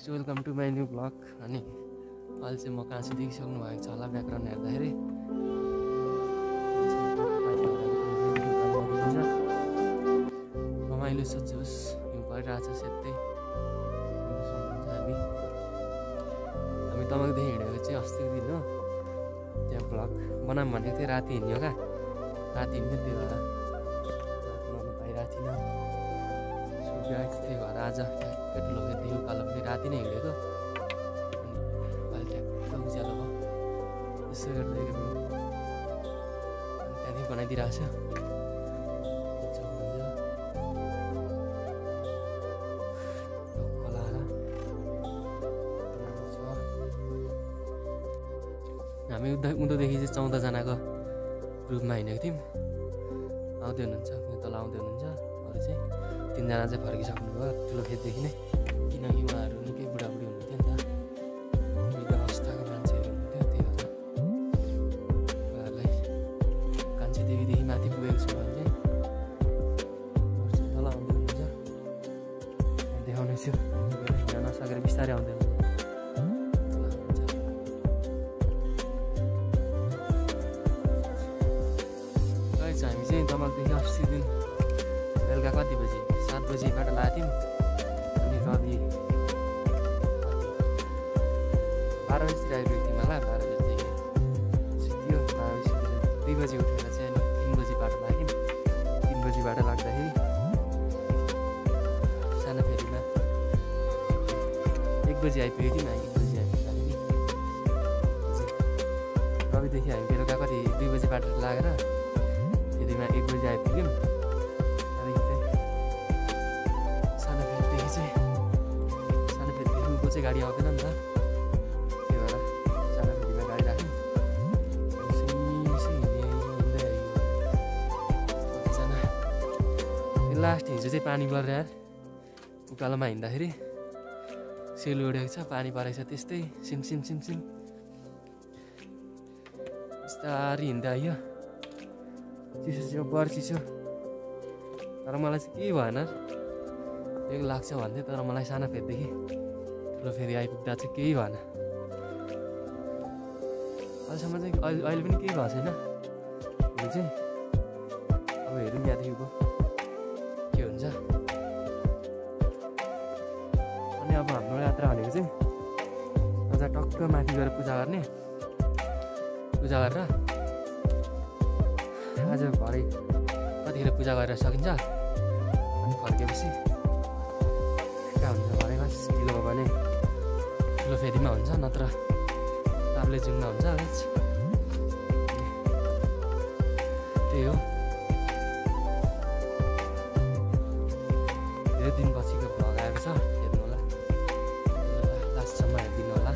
Guys welcome to my new blog अनि अहिले चाहिँ म चाहिँ देखिसक्नु भएको छ होला ब्याकग्राउन्ड हेर्दाखेरि? रमाइलो जोस्। हिउँ परिरहेछ सेतै हामी हामी तमाकदेखि हिँडेको चाहिँ अस्तिको दिन हो त्यहाँ ब्लग बनाऊँ भनेको थिएँ। राति हिँड्यो क्या राति हिँड्यो त्यही भएर त्यही भएर आज ठ्याक्कै ठुलो फेरि उकालो पनि राति नै हिँडेको। अनि ठ्याक्क उज्यालो भयो। यसो गर्दै अनि त्यहाँदेखि बनाइदिइरहेको छ। हामी उता उँधोदेखि चाहिँ चौधजनाको ग्रुपमा हिँडेको थियौँ। आउँदै हुनुहुन्छ तल आउँदै हुनुहुन्छ। अरू चाहिँ तिनजना चाहिँ फर्किसक्नु भयो ठुलो खेतदेखि नै। किनकि उहाँहरू बजी आइपुगेको थियौँ एक बजी आइपुग्दाखेरि रविदेखि हामी बेलुका कति दुई बजी बाटो लागेर त्यतिमा एक बजी आइपुग्यौँ। त्यहाँदेखि चाहिँ सानो फेरिदेखि चाहिँ सानो फेरिदेखिको चाहिँ गाडी आउँदैन नि त। लास्ट हिजो चाहिँ पानी परेर उकालोमा हिँड्दाखेरि सेल उडेको छ पानी परेको छ त्यस्तै सिम सिम सिम सिम। बिस्तारै हिँड्दै आयो चिसो चिसो बर चिसो। तर मलाई चाहिँ केही भएन? एक लाग्छ भन्थेँ तर मलाई सानो फेरिदेखि ठुलो फेरि आइपुग्दा चाहिँ केही भएन। अहिलेसम्म चाहिँ अहिले अहिले पनि केही भएको छैन। चाहिँ अब हेरौँ यहाँदेखिको। अनि अब हाम्रो यात्रा भनेको चाहिँ अझ टक्क माथि गएर पूजा गर्ने। पूजा गरेर आज भरे कतिखेर पूजा गरेर सकिन्छ? अनि फर्केपछि कहाँ हुन्छ भरेमा ढिलो भयो भने ठुलो फेरीमा हुन्छ नत्र ताप्लेजुङमा हुन्छ त्यही हो। धेरै दिनपछिको भ्लग आएको छ लास्टसम्म हेरिदिनु होला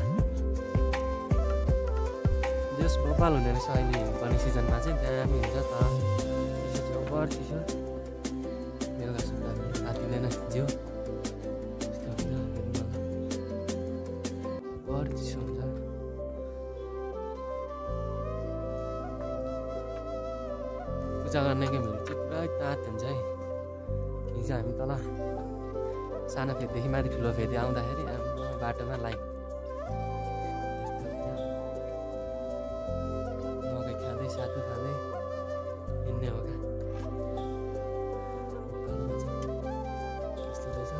जस भोपाल हुने रहेछ अहिले हिउँपर्ने सिजनमा चाहिँ दामी हुन्छ चाहिँ ओभर चिसो बेलुका तातिँदैन जिउ चिसो हुन्छ पूजा चाहिँ तात हुन्छ है हिजो हामी तल सानो फेददेखि माथि ठुलो फेदी आउँदाखेरि बाटोमा लाइन सातु खाँदै हिँड्ने हो क्या। त्यस्तो रहेछ?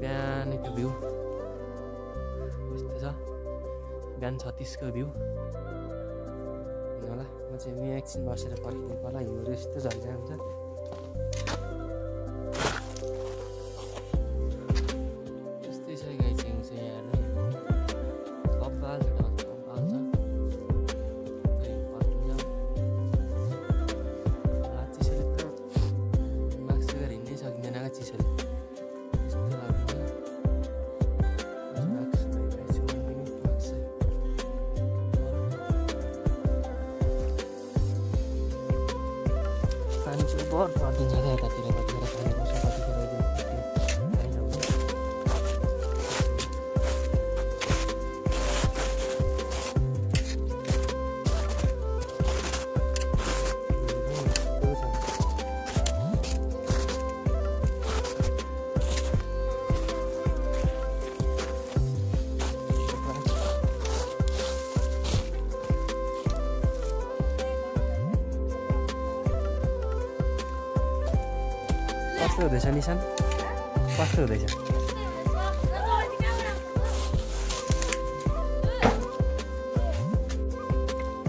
बिहानको भ्यू यस्तो छ? बिहान छत्तिसको भ्यू। म चाहिँ यहाँ एकछिन बसेर पर्खिदिनु पर्ला हिउँहरू यस्तो झर्जा हुन्छ पानी चाहिँ बर परिदिन्छ हुँदैछ निशान? कस्तो हुँदैछ।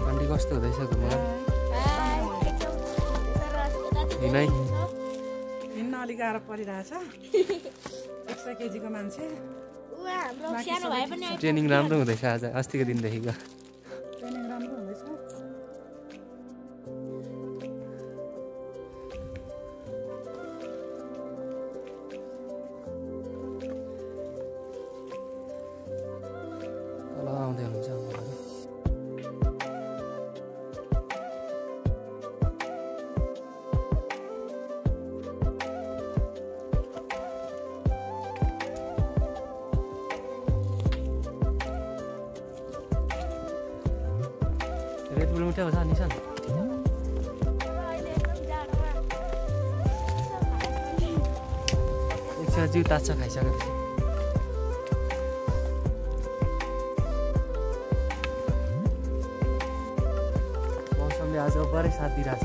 आन्टी कस्तो हुँदैछ घुम्न हिँडाइ हिँड्न अलिक गाह्रो परिरहेछ। एक सय केजीको मान्छे। सानो भए पनि ट्रेनिङ राम्रो हुँदैछ आज अस्तिको दिनदेखिको। मिठो छ एकछिन जिउ तात्छ खाइसकेपछि मौसमले आज बरै साथ दिइरहेछ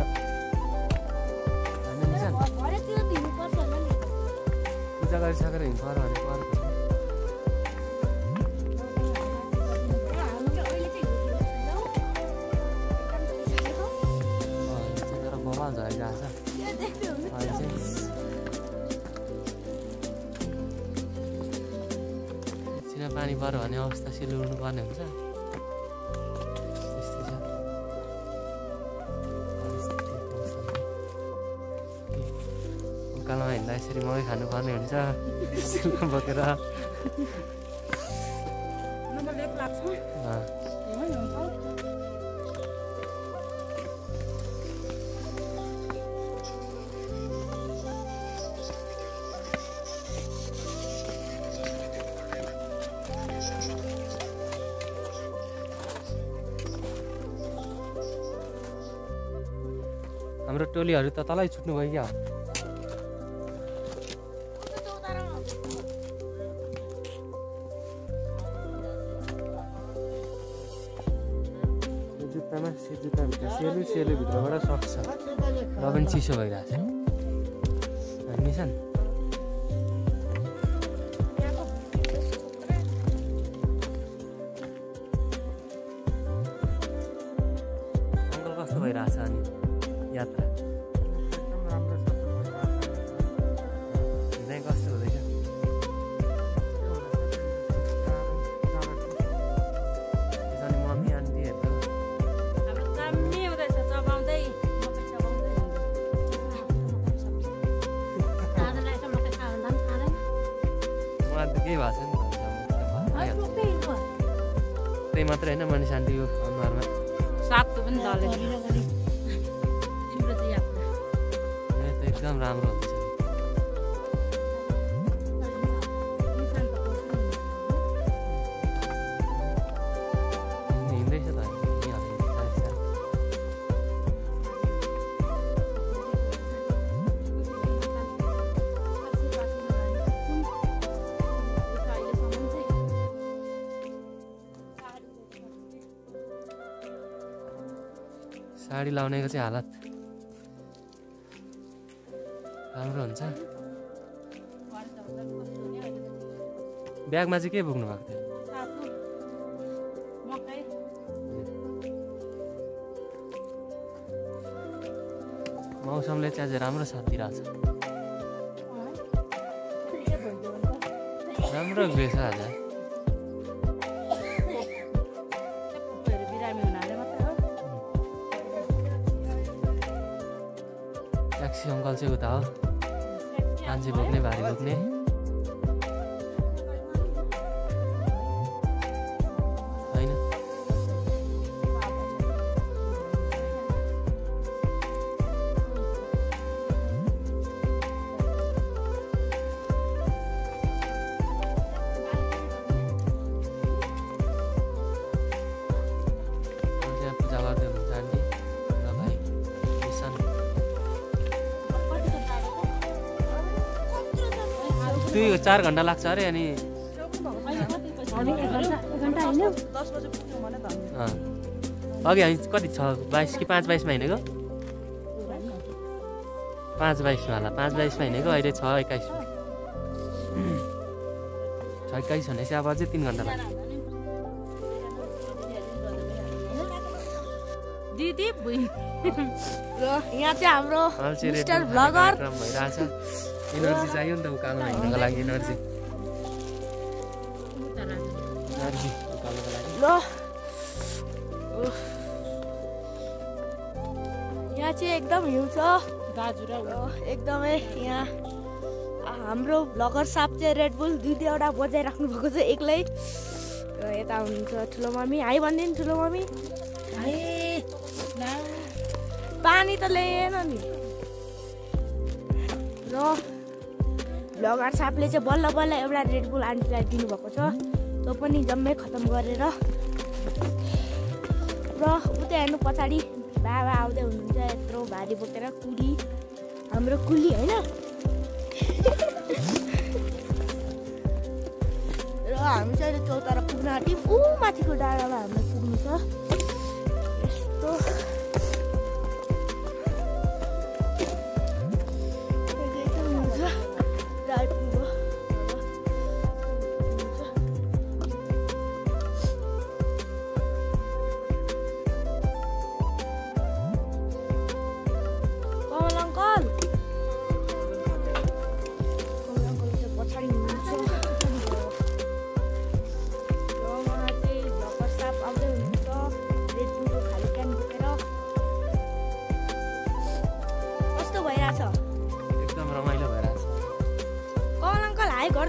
पूजा गरिसकेर हिँड्नु भने पानी पऱ्यो भने अवस्था सिलुर्नु पर्ने हुन्छ। त्यस्तै छ। उकालोमा हिँड्दा यसरी मकै खानुपर्ने हुन्छ। बोकेर। टोलीहरू त तलै छुट्नु भयो क्या? जुत्तामा से जुत्ताभित्र सेलु सेलुभित्रबाट सक्छ। र पनि चिसो भइरहेछ। होइन मलाई त केही भएको छैन त्यही मात्रै होइन मनिष आन्टीको अनुहारमा सातो पनि एकदम राम्रो हुन्छ साडी लाउनेको चाहिँ हालत राम्रो हुन्छ। ब्यागमा चाहिँ के बोक्नु भएको थियो? मौसमले चाहिँ आज राम्रो साथ दिइरहेछ राम्रो गएछ आज। ट्याक्सी अङ्कल चाहिँ उता हो मान्छे बोक्ने भारी बोक्ने होइन दुई चार घन्टा लाग्छ अरे अनि। अघि हामी कति छ? बाइस कि पाँच बाइसमा हिँडेको? पाँच बाइसमा होला। पाँच बाइसमा हिँडेको अहिले छ एक्काइसमा छ एक्काइस भनेपछि अब अझै तिन घन्टा लाग्छ। दिदी यहाँ चाहिँ हाम्रो भइरहेछ। इनर्जी चाहियो नि त उकालोमा हिँड्नको लागि इनर्जी इनर्जी उकालोको लागि ल उफ। यहाँ चाहिँ एकदम हिउँ छ दाजु र एकदमै यहाँ हाम्रो भ्लगर साप चाहिँ रेडबुल दुई दुईवटा बजाइराख्नु भएको छ एक्लै र यता हुनुहुन्छ ठुलो मम्मी हाई भनिदिनु ठुलो मम्मी पानी त ल्याएन नि र भ्लगर सापले चाहिँ बल्ल बल्ल एउटा रेडबुल आन्टीलाई दिनुभएको छ। त्यो पनि जम्मै खतम गरेर र उता हेर्नु पछाडि बाबा आउँदै हुनुहुन्छ यत्रो भारी बोकेर कुली। हाम्रो कुली होइन। र हामी चाहिँ चौतारा पुग्न आँट्यौँ। ऊ माथिको डाँडामा हामीलाई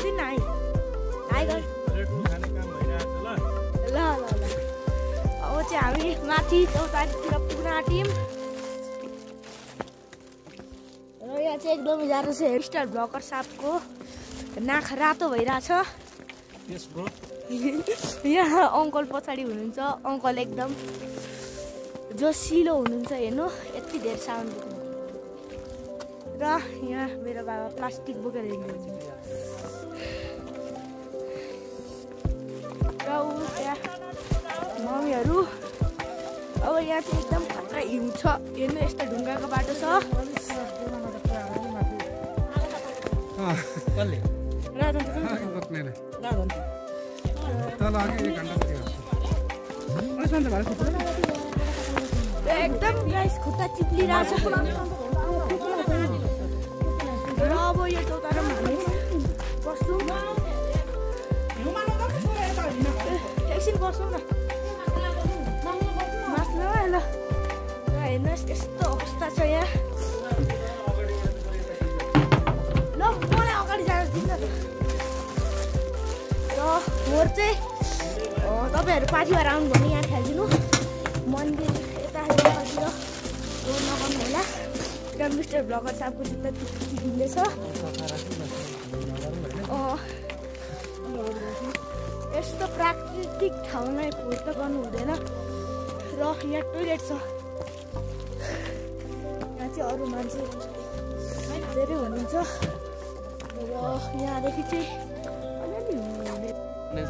गरिदिनु न हाई हाई गर। ल ल ल। अब चाहिँ हामी माथि चौतारीतिर पुग्न आँट्यौँ र यहाँ चाहिँ एकदमै जाडो छ हेयरस्टाइल ब्लकर सापको नाक रातो भइरहेछ। यहाँ अङ्कल पछाडि हुनुहुन्छ अङ्कल एकदम जोसिलो हुनुहुन्छ हेर्नु यति धेरै साउन्ड। र यहाँ मेरो बाबा प्लास्टिक बोकेर हिँड्नुहुन्छ। त्यहाँ मम्मीहरू अब यहाँ चाहिँ एकदम खतरा हिउँ छ। हेर्नु यस्तो ढुङ्गाको बाटो छ। एकदम गाइस खुट्टा चिप्लिरहेछ र अब यो चौतारामा हामी बस्छौँ। एकछिन बसौँ न। है ल। हेर्नुहोस् यस्तो अवस्था छ यहाँ। ल मलाई अगाडि जान दिन्छ र मोर चाहिँ तपाईँहरू पार्टी भएर आउनु भने यहाँ खेलिदिनु। मन्दिर यता नगर्नु होला। र मिस्टर भ्लगर साहबको जुत्ता अँ यस्तो प्राकृतिक ठाउँमा भोट त गर्नु हुँदैन। र यहाँ टोइलेट छ। यहाँ चाहिँ अरू मान्छे धेरै हुनुहुन्छ। र यहाँदेखि चाहिँ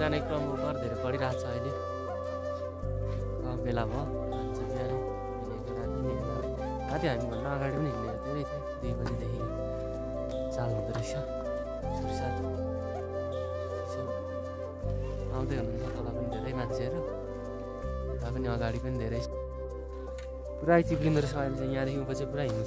जाने क्रम उबर धेरै बढिरहेको छ अहिले। बेला भयो। राति हामीभन्दा अगाडि पनि हिँडेको धेरै थियो दुई बजीदेखि चाल हुँदो रहेछ। आउँदै हुनुहुन्छ तल पनि धेरै मान्छेहरू। उता पनि अगाडि पनि धेरै। पुरै चिप्लिँदो रहेछ अहिले चाहिँ यहाँदेखि चाहिँ पुरा हिउँ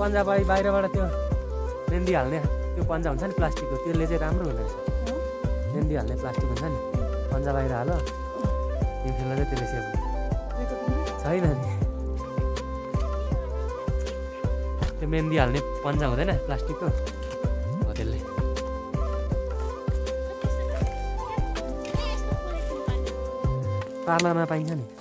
त्यो पन्जा बाहिर बाहिरबाट त्यो मेहन्दी हाल्ने त्यो पन्जा हुन्छ नि प्लास्टिकको त्यसले चाहिँ राम्रो हुँदो रहेछ मेहन्दी हाल्ने प्लास्टिक हुन्छ नि। पन्जा बाहिर हाल तिमी खेल्न चाहिँ त्यसले सेभ? छैन नि। त्यो मेहन्दी हाल्ने पन्जा हुँदैन प्लास्टिकको। हो त्यसले। पार्लरमा पाइन्छ नि।